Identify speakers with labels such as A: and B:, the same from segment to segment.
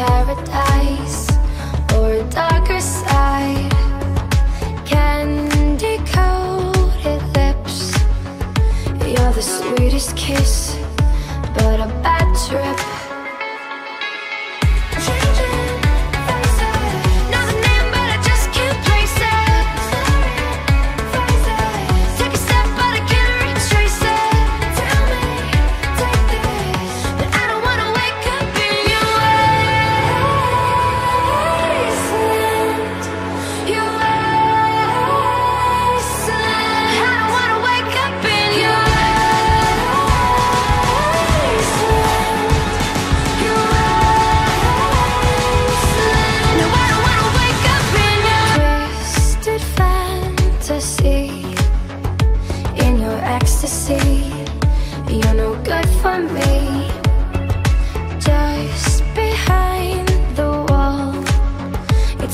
A: paradise or a darker side. Candy coated lips You're the sweetest kiss But a bad trip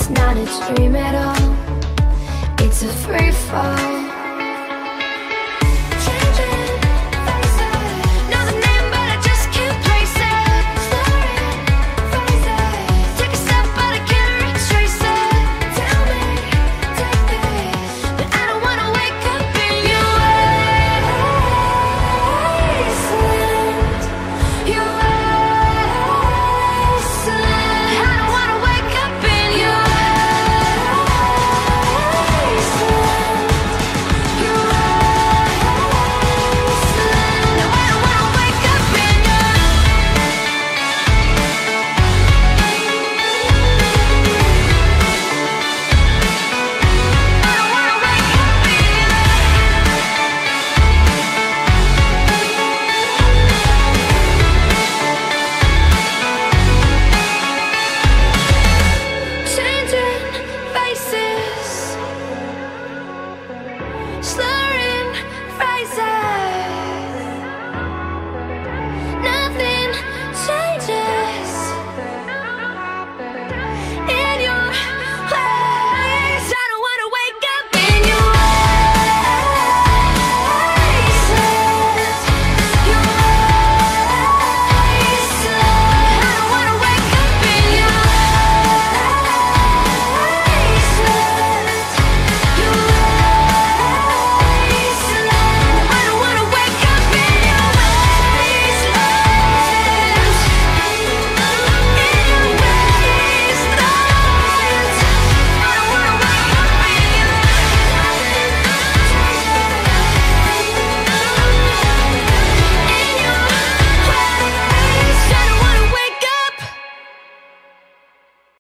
A: It's not a dream at all It's a free fall